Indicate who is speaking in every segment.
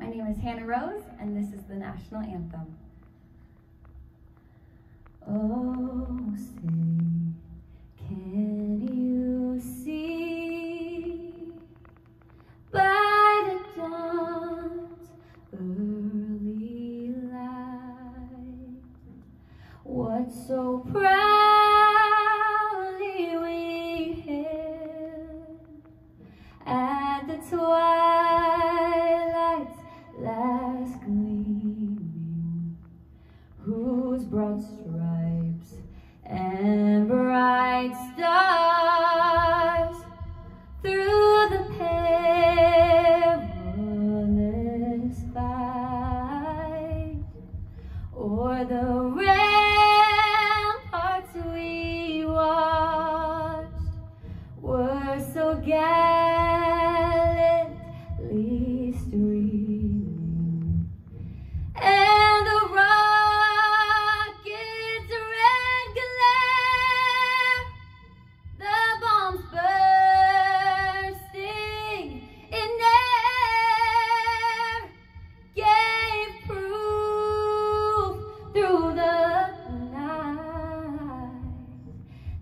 Speaker 1: My name is Hannah Rose,
Speaker 2: and this is the national anthem. Oh, say, can you see by the dawn's early light what so proud? twilight's broad stripes and bright stars through the perilous fight. Or the ramparts we watched were so gallant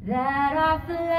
Speaker 2: that are fled.